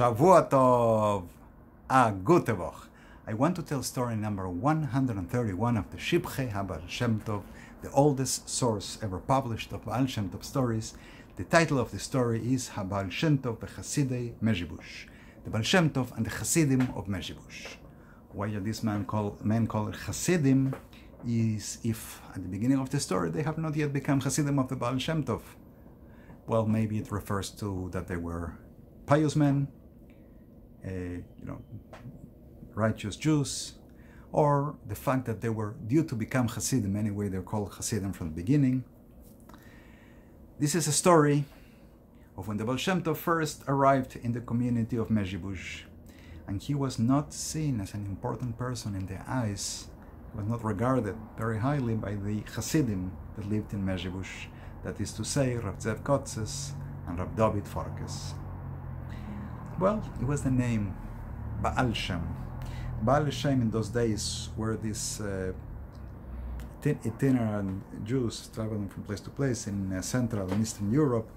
Shavua Tov, a gute Woche. I want to tell story number 131 of the Shivchei haBaal Shem Tov, the oldest source ever published of Baal Shem Tov stories. The title of the story is Habal Shem Tov Bechasidei Mezhibush, the Baal Shem Tov and the Hasidim of Mezhibush. Why are this man called, men called Hasidim is if at the beginning of the story they have not yet become Hasidim of the Baal Shem Tov. Well, maybe it refers to that they were pious men, you know, righteous Jews, or the fact that they were due to become Hasidim anyway, they're called Hasidim from the beginning. This is a story of when the Baal Shem Tov first arrived in the community of Mezhibush, and he was not seen as an important person in their eyes, was not regarded very highly by the Hasidim that lived in Mezhibush, that is to say, Rav Zev Kotzes and Rav David Forkes. Well, it was the name Baal Shem. Baal Shem in those days were these uh, itinerant Jews traveling from place to place in uh, Central and Eastern Europe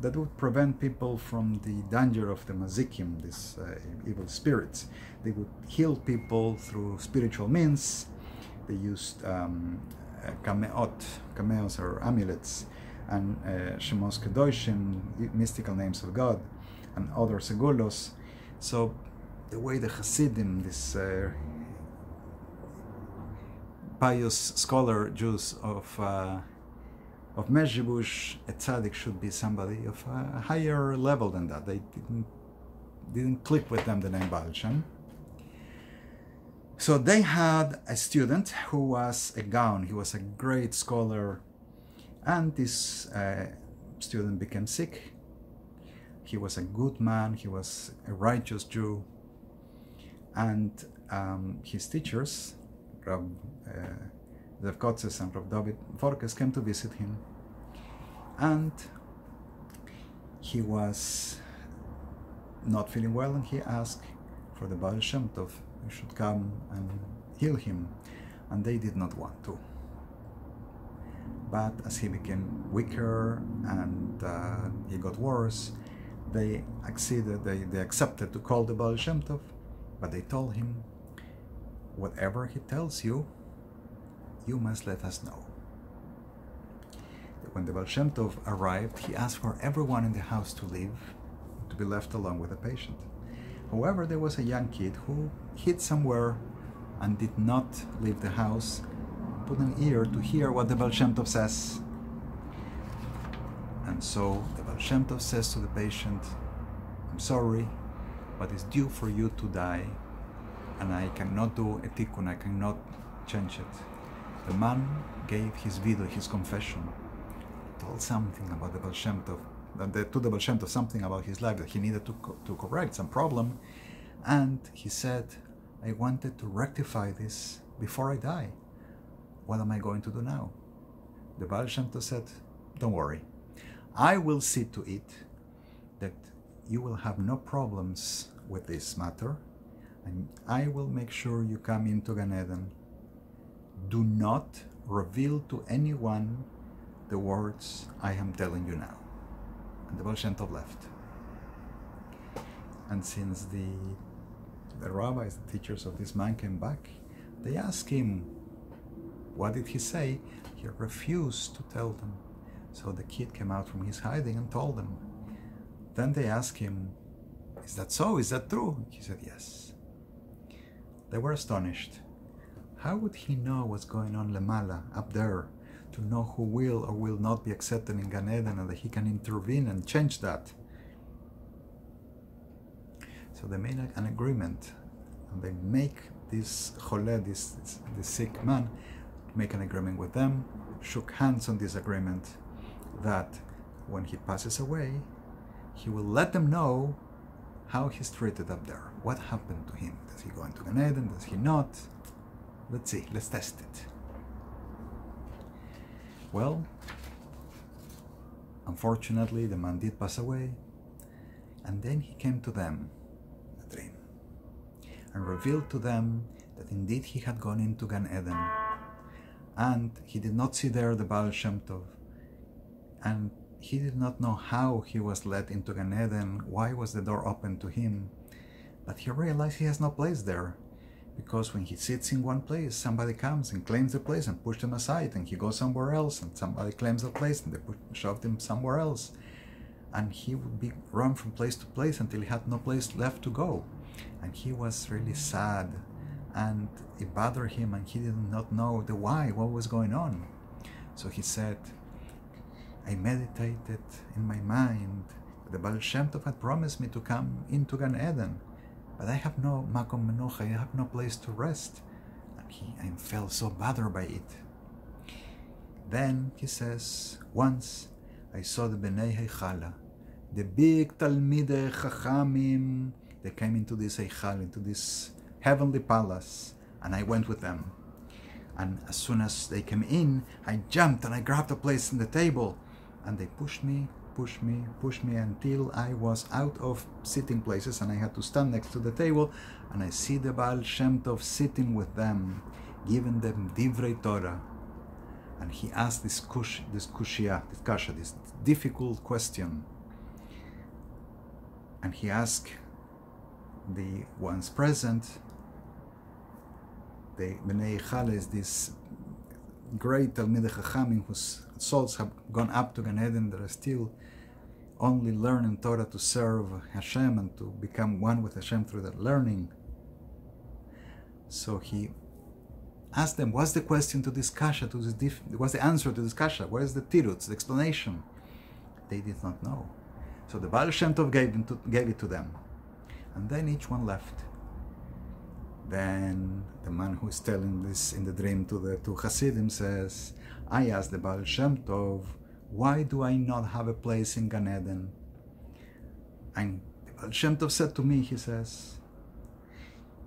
that would prevent people from the danger of the mazikim, these uh, evil spirits. They would heal people through spiritual means. They used um, kameot, cameos or amulets, and uh, Shemos Kedoshim, mystical names of God, and other segulos. So the way the Hasidim, this uh, pious scholar Jews of uh, of Mezhibush, a tzaddik should be somebody of a higher level than that. They didn't didn't click with them the name Baal. So they had a student who was a Gaon. He was a great scholar, and this uh, student became sick. He was a good man. He was a righteous Jew, and um, his teachers, Rav uh, Zev and Rav David Forkes, came to visit him, and he was not feeling well, and he asked for the Baal Shem Tov should come and heal him, and they did not want to. But as he became weaker and uh, he got worse, they acceded, they, they accepted to call the Baal Shem Tov, but they told him, whatever he tells you, you must let us know. When the Baal Shem Tov arrived, he asked for everyone in the house to leave, to be left alone with the patient. However, there was a young kid who hid somewhere and did not leave the house, put an ear to hear what the Baal Shem Tov says. And so the Baal says to the patient, I'm sorry, but it's due for you to die, and I cannot do a tikkun, I cannot change it. The man gave his vidu, his confession, told something about the Baal Shem uh, the, to the Baal something about his life that he needed to, to correct, some problem, and he said, I wanted to rectify this before I die. What am I going to do now? The Baal Shem said, Don't worry. I will see to it that you will have no problems with this matter, and I will make sure you come into Gan Eden. Do not reveal to anyone the words I am telling you now. And the Baal Tov left. And since the the rabbis, the teachers of this man came back, they asked him, What did he say? He refused to tell them. So the kid came out from his hiding and told them. Then they asked him, Is that so? Is that true? He said, Yes. They were astonished. How would he know what's going on Lemala, up there, to know who will or will not be accepted in Gan Eden and that he can intervene and change that? So they made an agreement, and they make this chole, this, this, this sick man, make an agreement with them, shook hands on this agreement that when he passes away, he will let them know how he's treated up there. What happened to him? Does he go into Gan Eden? Does he not? Let's see. Let's test it. Well, unfortunately, the man did pass away, and then he came to them a dream and revealed to them that indeed he had gone into Gan Eden and he did not see there the Baal Shem Tov and he did not know how he was let into Gan Eden, why was the door open to him, but he realized he has no place there. Because when he sits in one place, somebody comes and claims the place and pushes him aside, and he goes somewhere else, and somebody claims the place and they put, shoved him somewhere else. And he would be run from place to place until he had no place left to go. And he was really sad, and it bothered him, and he did not know the why, what was going on. So he said, I meditated in my mind. The Baal Shem Tov had promised me to come into Gan Eden, but I have no makom menucha, I have no place to rest. And he I felt so bothered by it. Then he says, once I saw the Bnei Heichala, the big Talmidei Chachamim, they came into this Heichal, into this heavenly palace, and I went with them. And as soon as they came in, I jumped and I grabbed a place in the table and they pushed me, pushed me, pushed me until I was out of sitting places and I had to stand next to the table and I see the Baal Shem Tov sitting with them, giving them Divrei Torah. And he asked this kush, this kushia, this kasha, this difficult question. And he asked the ones present, the Bnei Heichala is this great Talmidei Chachamim whose souls have gone up to Gan Eden, they are still only learning Torah to serve Hashem and to become one with Hashem through that learning. So he asked them, what's the question to this kasha, to this diff- what's the answer to this kasha? Where is the tirutz, the explanation? They did not know. So the Baal Shem Tov gave, gave it to them. And then each one left. Then the man who is telling this in the dream to the two Hasidim says, I asked the Baal Shem Tov, why do I not have a place in Gan Eden? And the Baal Shem Tov said to me, he says,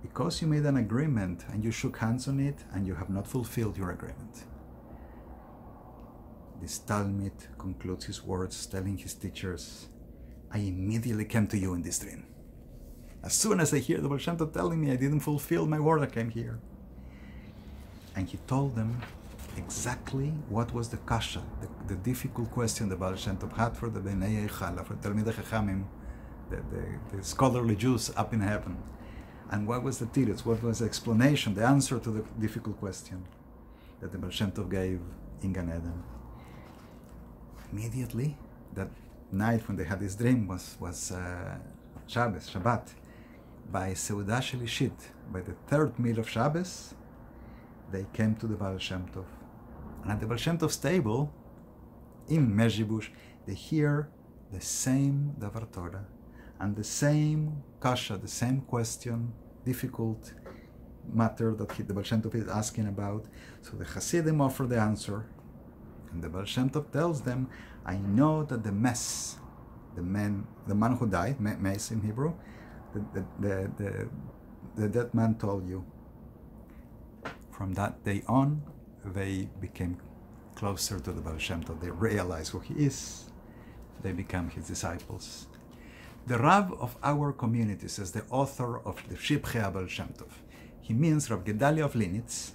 because you made an agreement and you shook hands on it and you have not fulfilled your agreement. This Talmid concludes his words telling his teachers, I immediately came to you in this dream. As soon as I hear the Baal telling me I didn't fulfill my word, I came here. And he told them exactly what was the kasha, the, the difficult question the Baal had for the Bnei Heichala, for Talmidei Chachamim, the, the, the, scholarly Jews up in heaven. And what was the tirutz, what was the explanation, the answer to the difficult question that the Baal gave in Gan Eden. Immediately, that night when they had this dream was, was uh, Shabbos, Shabbat, by Seudah Shelishit, by the third meal of Shabbos, they came to the Baal Shem Tov. And at the Baal Shem Tov's table, in Mezhibush, they hear the same Davar Torah and the same kasha, the same question, difficult matter that he, the Baal Shem Tov is asking about. So the Hasidim offer the answer, and the Baal Shem Tov tells them, I know that the mess, the man, the man who died, mes in Hebrew, the, the, the, the dead man told you. From that day on, they became closer to the Baal Shem Tov. They realized who he is. They become his disciples. The Rav of our community says the author of the Shivchei Baal Shem Tov. He means Rav Gedalia of Linitz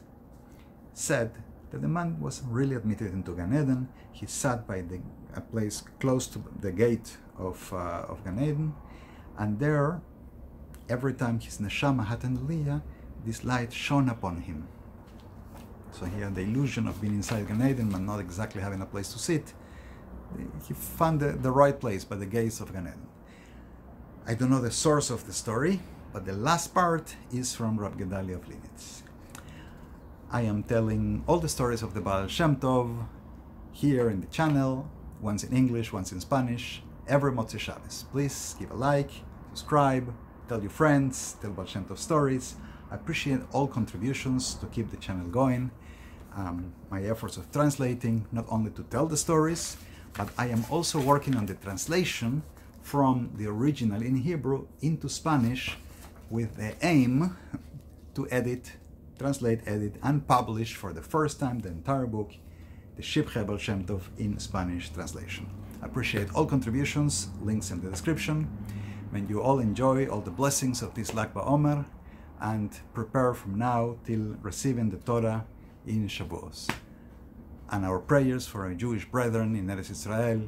said that the man was really admitted into Gan Eden. He sat by the, a place close to the gate of, uh, of Gan Eden, and there every time his neshama had an aliyah, this light shone upon him. So he had the illusion of being inside Gan Eden, but not exactly having a place to sit. He found the, the right place by the gates of Gan Eden. I don't know the source of the story, but the last part is from Rav Gedalia of Linitz. I am telling all the stories of the Baal Shem Tov here in the channel, once in English, once in Spanish, every Motzei Shabbos. Please give a like, subscribe, tell your friends, tell Baal stories. I appreciate all contributions to keep the channel going. Um, my efforts of translating, not only to tell the stories, but I am also working on the translation from the original in Hebrew into Spanish with the aim to edit, translate, edit, and publish for the first time the entire book, the Shivchei Baal in Spanish translation. I appreciate all contributions, links in the description. May you all enjoy all the blessings of this Lag BaOmer and prepare from now till receiving the Torah in Shavuos. And our prayers for our Jewish brethren in Eretz Israel,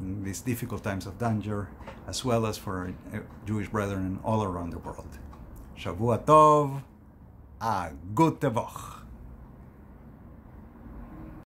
in these difficult times of danger, as well as for our uh, Jewish brethren all around the world. Shavua Tov, a good.